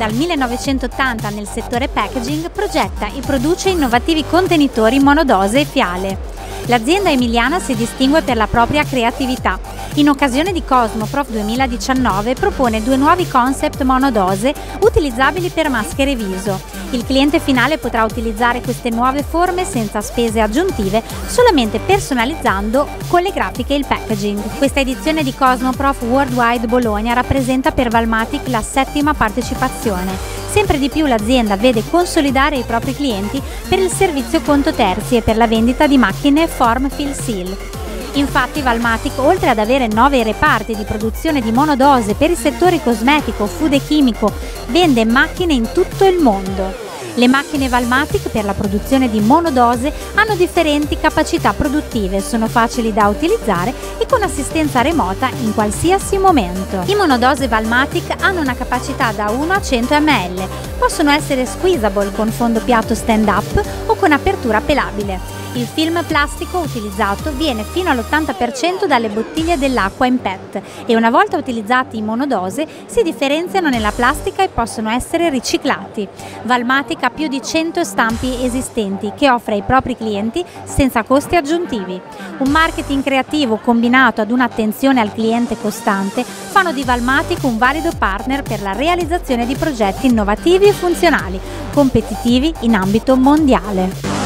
dal 1980 nel settore packaging, progetta e produce innovativi contenitori monodose e fiale. L'azienda emiliana si distingue per la propria creatività. In occasione di Cosmoprof 2019 propone due nuovi concept monodose utilizzabili per maschere viso. Il cliente finale potrà utilizzare queste nuove forme senza spese aggiuntive, solamente personalizzando con le grafiche il packaging. Questa edizione di Cosmoprof Worldwide Bologna rappresenta per Valmatic la settima partecipazione. Sempre di più l'azienda vede consolidare i propri clienti per il servizio conto terzi e per la vendita di macchine Form Fill Seal. Infatti Valmatic, oltre ad avere nove reparti di produzione di monodose per i settori cosmetico, food e chimico, vende macchine in tutto il mondo. Le macchine Valmatic per la produzione di monodose hanno differenti capacità produttive, sono facili da utilizzare e con assistenza remota in qualsiasi momento. I monodose Valmatic hanno una capacità da 1 a 100 ml, possono essere squeezable con fondo piatto stand-up o con apertura pelabile. Il film plastico utilizzato viene fino all'80% dalle bottiglie dell'acqua in PET e una volta utilizzati in monodose si differenziano nella plastica e possono essere riciclati. Valmatic ha più di 100 stampi esistenti che offre ai propri clienti senza costi aggiuntivi. Un marketing creativo combinato ad un'attenzione al cliente costante fanno di Valmatic un valido partner per la realizzazione di progetti innovativi e funzionali, competitivi in ambito mondiale.